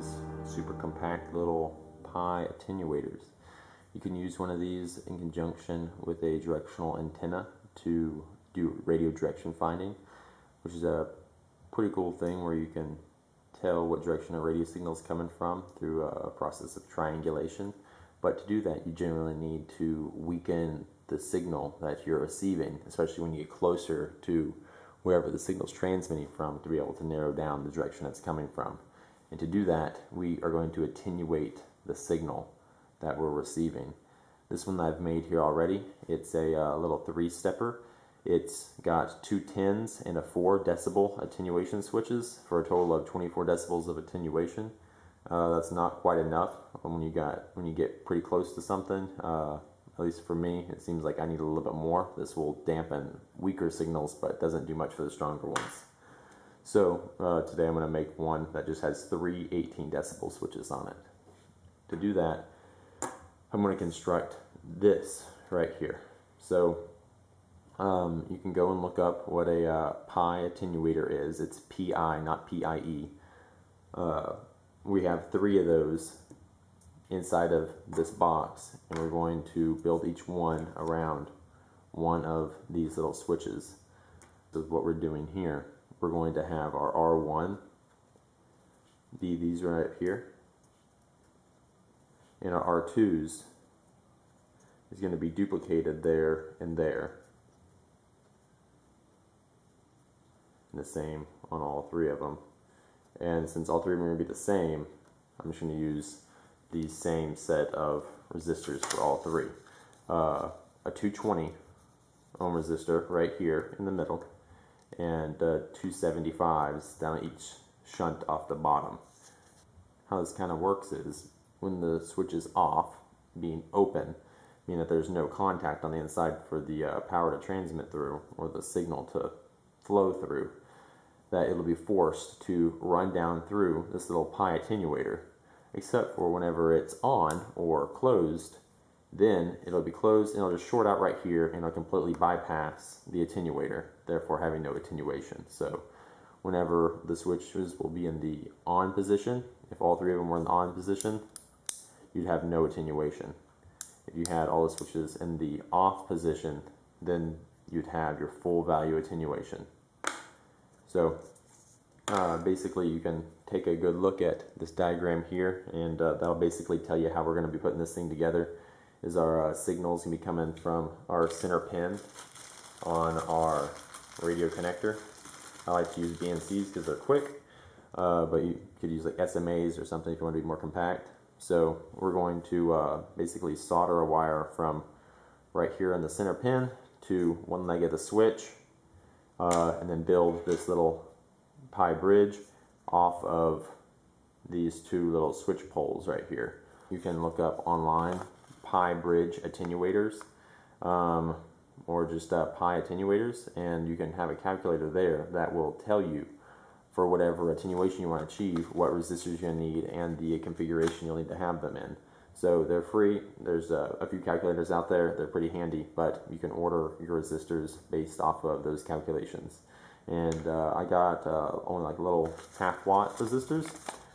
these super compact little pi attenuators. You can use one of these in conjunction with a directional antenna to do radio direction finding, which is a pretty cool thing where you can tell what direction a radio signal is coming from through a process of triangulation. But to do that, you generally need to weaken the signal that you're receiving, especially when you get closer to wherever the signal is transmitting from to be able to narrow down the direction it's coming from. And to do that, we are going to attenuate the signal that we're receiving. This one I've made here already, it's a uh, little three-stepper. It's got two tens and a 4 decibel attenuation switches for a total of 24 decibels of attenuation. Uh, that's not quite enough when you got when you get pretty close to something. Uh, at least for me, it seems like I need a little bit more. This will dampen weaker signals, but doesn't do much for the stronger ones. So uh, today I'm going to make one that just has three 18 decibel switches on it. To do that, I'm going to construct this right here. So um, you can go and look up what a uh, pi attenuator is. It's PI, not PIE. Uh, we have three of those inside of this box and we're going to build each one around one of these little switches. This is what we're doing here. We're going to have our R1 be these right here and our R2s is going to be duplicated there and there. And the same on all three of them. And since all three of them are going to be the same, I'm just going to use the same set of resistors for all three. Uh, a 220 ohm resistor right here in the middle, and uh, 275s down each shunt off the bottom. How this kind of works is when the switch is off, being open, meaning that there's no contact on the inside for the uh, power to transmit through or the signal to flow through, that it'll be forced to run down through this little pi attenuator except for whenever it's on or closed, then it'll be closed and it'll just short out right here and it'll completely bypass the attenuator, therefore having no attenuation. So whenever the switches will be in the on position, if all three of them were in the on position, you'd have no attenuation. If you had all the switches in the off position, then you'd have your full value attenuation. So uh, basically you can take a good look at this diagram here and uh, that'll basically tell you how we're going to be putting this thing together is our uh, signals going to be coming from our center pin on our radio connector. I like to use BNCs because they're quick uh, but you could use like SMAs or something if you want to be more compact. So we're going to uh, basically solder a wire from right here in the center pin to one leg of the switch uh, and then build this little pi bridge off of these two little switch poles right here. You can look up online pi bridge attenuators um, or just uh, pi attenuators and you can have a calculator there that will tell you for whatever attenuation you want to achieve what resistors you need and the configuration you'll need to have them in. So they're free. There's a, a, few calculators out there. They're pretty handy, but you can order your resistors based off of those calculations and uh, I got uh, only like little half watt resistors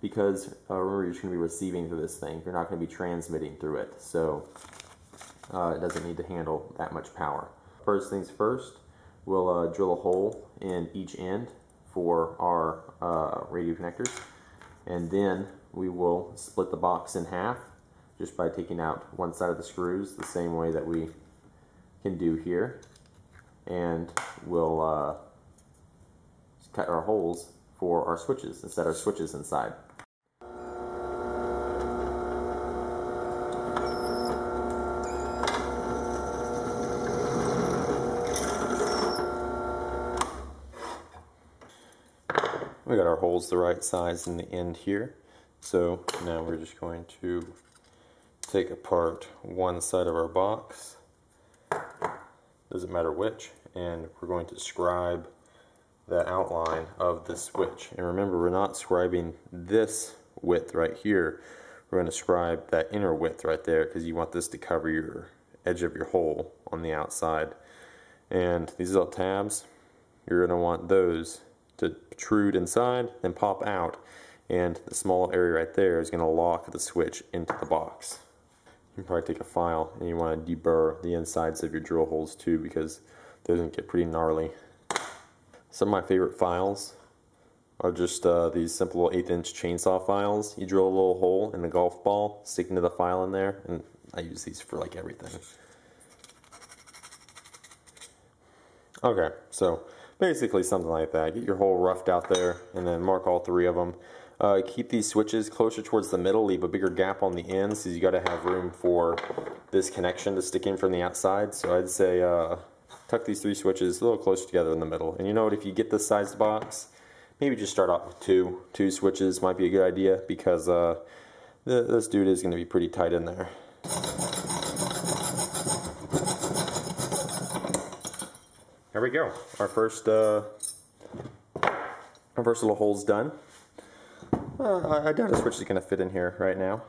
because uh, remember you're just going to be receiving through this thing you're not going to be transmitting through it so uh, it doesn't need to handle that much power. First things first we'll uh, drill a hole in each end for our uh, radio connectors. And then we will split the box in half just by taking out one side of the screws the same way that we can do here. And we'll cut our holes for our switches and set our switches inside. We got our holes the right size in the end here. So now we're just going to take apart one side of our box, doesn't matter which, and we're going to scribe the outline of the switch. And remember, we're not scribing this width right here. We're going to scribe that inner width right there because you want this to cover your edge of your hole on the outside. And these little tabs, you're going to want those protrude inside, then pop out. and the small area right there is going to lock the switch into the box. You can probably take a file and you want to deburr the insides of your drill holes too because those can get pretty gnarly. Some of my favorite files are just uh, these simple eighth inch chainsaw files. You drill a little hole in a golf ball, stick into the file in there, and I use these for like everything. Okay, so basically something like that. Get your hole roughed out there and then mark all three of them. Uh, keep these switches closer towards the middle, leave a bigger gap on the ends because you got to have room for this connection to stick in from the outside. So I'd say uh, tuck these three switches a little closer together in the middle. And you know what, if you get this sized box, maybe just start off with two. Two switches might be a good idea because uh, this dude is going to be pretty tight in there. There we go. Our first, uh, our first little hole's done. Uh, I doubt a switch is going to fit in here right now.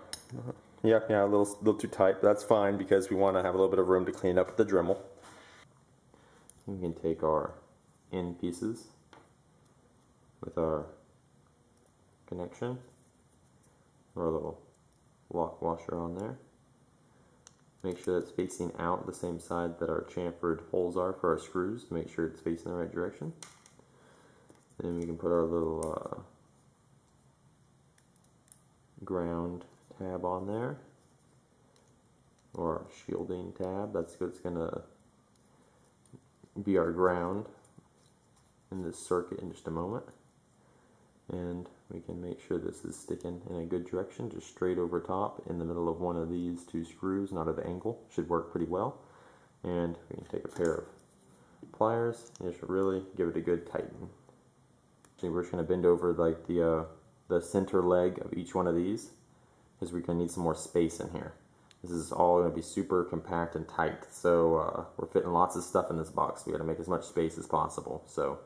Yeah, yeah, a little, little too tight. That's fine because we want to have a little bit of room to clean up the Dremel. We can take our end pieces with our connection, or a little lock washer on there. Make sure it's facing out the same side that our chamfered holes are for our screws to make sure it's facing the right direction. Then we can put our little uh, ground tab on there or shielding tab. That's what's going to be our ground in this circuit in just a moment. And we can make sure this is sticking in a good direction, just straight over top in the middle of one of these two screws, not at an angle. Should work pretty well. And we can take a pair of pliers and just really give it a good tighten. So we're just going to bend over like the, uh, the center leg of each one of these because we're going to need some more space in here. This is all going to be super compact and tight, so uh, we're fitting lots of stuff in this box. We got to make as much space as possible. So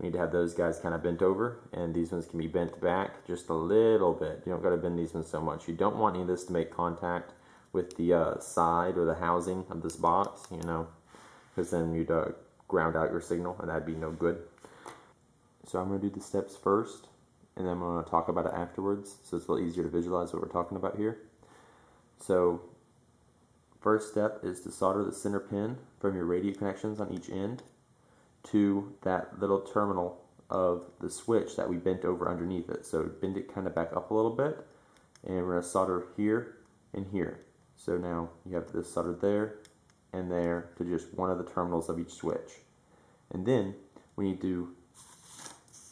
we need to have those guys kind of bent over, and these ones can be bent back just a little bit. You don't got to bend these ones so much. You don't want any of this to make contact with the uh, side or the housing of this box, you know, because then you'd uh, ground out your signal, and that'd be no good. So I'm going to do the steps first, and then I'm going to talk about it afterwards, so it's a little easier to visualize what we're talking about here. So first step is to solder the center pin from your radio connections on each end to that little terminal of the switch that we bent over underneath it. So bend it kind of back up a little bit and we're going to solder here and here. So now you have this soldered there and there to just one of the terminals of each switch. And then we need to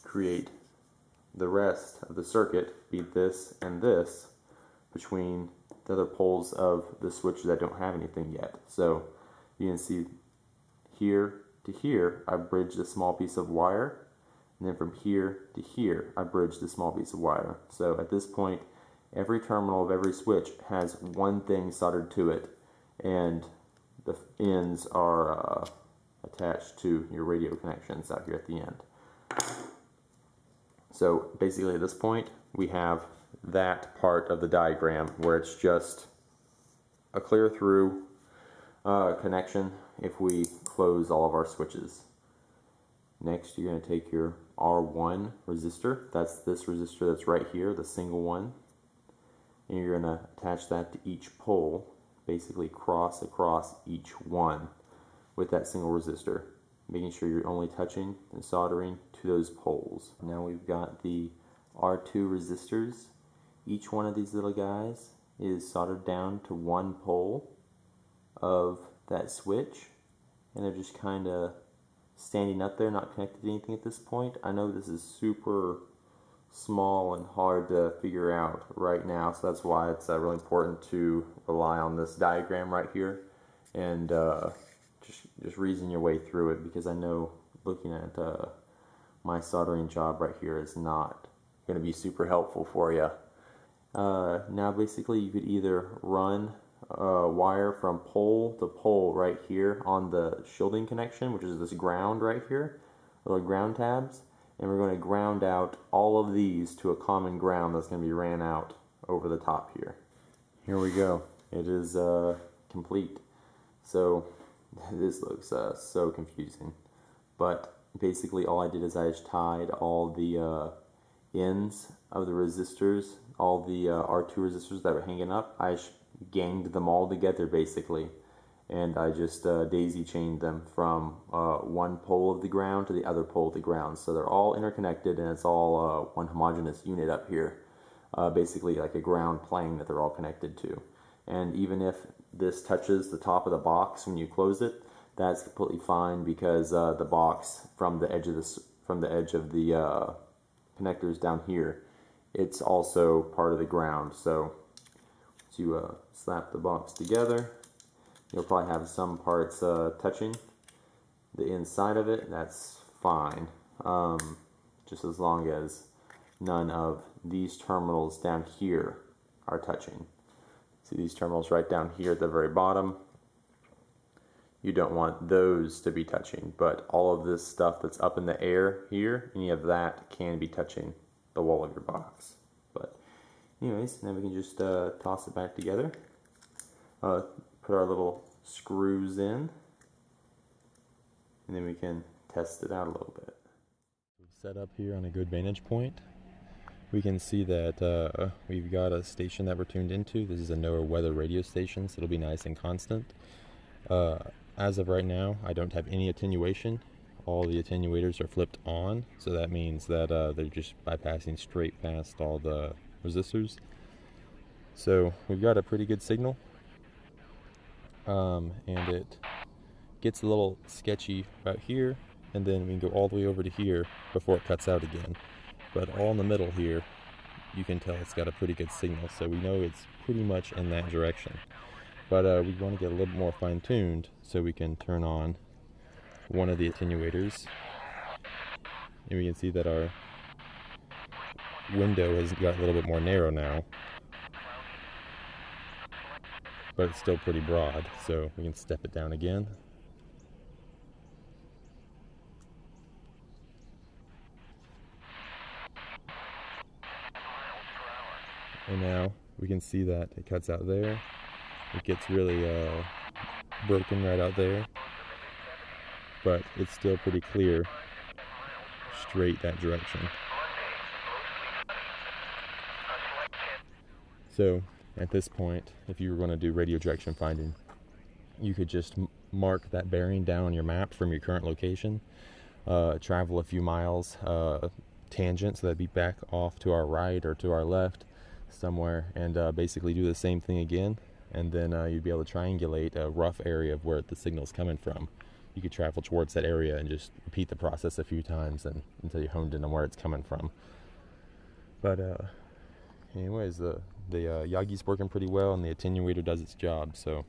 create the rest of the circuit, be this and this, between the other poles of the switch that don't have anything yet. So you can see here to here, I bridged a small piece of wire. And then from here to here, I bridged a small piece of wire. So at this point, every terminal of every switch has one thing soldered to it. And the ends are uh, attached to your radio connections out here at the end. So basically at this point, we have that part of the diagram where it's just a clear through uh, connection if we close all of our switches. Next, you're going to take your R1 resistor. That's this resistor that's right here, the single one. And you're going to attach that to each pole, basically cross across each one with that single resistor, making sure you're only touching and soldering to those poles. Now we've got the R2 resistors. Each one of these little guys is soldered down to one pole of that switch and they're just kind of standing up there, not connected to anything at this point. I know this is super small and hard to figure out right now, so that's why it's uh, really important to rely on this diagram right here and uh, just, just reason your way through it because I know looking at uh, my soldering job right here is not going to be super helpful for you. Uh, now basically you could either run uh, wire from pole to pole right here on the shielding connection, which is this ground right here, little ground tabs. And we're going to ground out all of these to a common ground that's going to be ran out over the top here. Here we go. It is uh, complete. So this looks uh, so confusing. But basically all I did is I just tied all the uh, ends of the resistors, all the uh, R2 resistors that were hanging up, I ganged them all together basically. And I just uh, daisy chained them from uh, one pole of the ground to the other pole of the ground. So they're all interconnected and it's all uh, one homogeneous unit up here. Uh, basically like a ground plane that they're all connected to. And even if this touches the top of the box when you close it, that's completely fine because uh, the box from the edge of this from the edge of the uh, connectors down here, it's also part of the ground. So to uh, slap the box together, you'll probably have some parts uh, touching the inside of it. That's fine, um, just as long as none of these terminals down here are touching. See these terminals right down here at the very bottom? You don't want those to be touching, but all of this stuff that's up in the air here, any of that can be touching the wall of your box. Anyways, then we can just uh, toss it back together. Uh, put our little screws in, and then we can test it out a little bit. Set up here on a good vantage point we can see that uh, we've got a station that we're tuned into. This is a NOAA weather radio station, so it'll be nice and constant. Uh, as of right now, I don't have any attenuation. All the attenuators are flipped on, so that means that uh, they're just bypassing straight past all the resistors. So we've got a pretty good signal, um, and it gets a little sketchy about here, and then we can go all the way over to here before it cuts out again. But all in the middle here you can tell it's got a pretty good signal so we know it's pretty much in that direction. But uh, we want to get a little more fine-tuned so we can turn on one of the attenuators. And we can see that our window has got a little bit more narrow now. But it's still pretty broad so we can step it down again. And now we can see that it cuts out there. It gets really uh, broken right out there. But it's still pretty clear straight that direction so at this point if you were going to do radio direction finding you could just mark that bearing down on your map from your current location uh, travel a few miles uh, tangent so that'd be back off to our right or to our left somewhere and uh, basically do the same thing again and then uh, you'd be able to triangulate a rough area of where the signal is coming from. You could travel towards that area and just repeat the process a few times and, until you honed in on where it's coming from. But uh, anyways, the, the uh, Yagi's working pretty well and the attenuator does its job, so